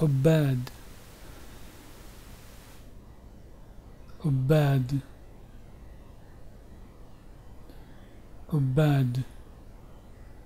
Obad. Obad. Obad.